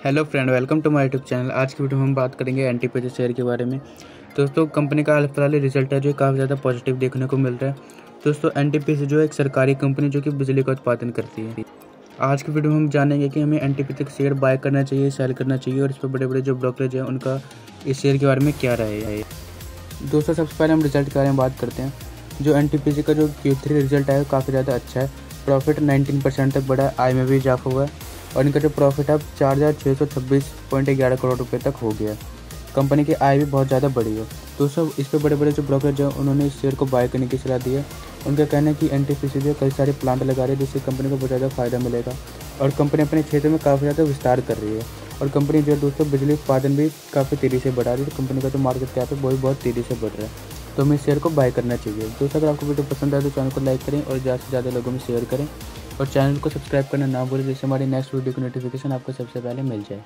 Hello friend, welcome to my YouTube channel. आज की video में हम बात करेंगे एन टी शेयर के बारे में। दोस्तों, कंपनी का हाल फ़िलहाल रिज़ल्ट है, जो काफ़ी ज़्यादा पॉजिटिव देखने को मिल रहा है। दोस्तों एनटीपीसी जो है एक सरकारी कंपनी, जो कि बिजली का उत्पादन करती है। आज की वीडियो में हम जानेंगे कि हमें एन टी शेयर बाय करना चाहिए सेल करना चाहिए, और इस पर बड़े बड़े जो ब्रोकरेज हैं, उनका इस शेयर के बारे में क्या रहे है। दोस्तों, सबसे पहले हम रिज़ल्ट के बारे में बात करते हैं। जो एनटीपीसी का जो क्यू रिज़ल्ट है काफ़ी ज़्यादा अच्छा है। प्रॉफिट 19 परसेंट तक बढ़ा आई में भी इजाफा हुआ है। और इनका जो प्रॉफिट अब चार हज़ार छः सौ छब्बीस पॉइंट ग्यारह करोड़ रुपए तक हो गया। कंपनी की आय भी बहुत ज़्यादा बढ़ी है। दोस्तों इस पर बड़े बड़े जो ब्रोकर जो उन्होंने इस शेयर को बाय करने की सलाह दी है। उनका कहना है कि एन टी पी सी जो कई सारे प्लांट लगा रहे हैं, जिससे कंपनी को बहुत ज़्यादा फ़ायदा मिलेगा। और कंपनी अपने क्षेत्र में काफ़ी ज़्यादा विस्तार कर रही है। और कंपनी जो है, दोस्तों, बिजली उत्पादन भी काफ़ी तेज़ी से बढ़ा रही है। तो कंपनी का जो मार्केट कैप है, वो भी बहुत तेज़ी से बढ़ रहा है। तो हमें शेयर को बाय करना चाहिए। दोस्तों, अगर आपको वीडियो पसंद आए तो चैनल को लाइक करें और ज़्यादा से ज़्यादा लोगों में शेयर करें। और चैनल को सब्सक्राइब करना ना भूलें, जिससे हमारी नेक्स्ट वीडियो की नोटिफिकेशन आपको सबसे पहले मिल जाए।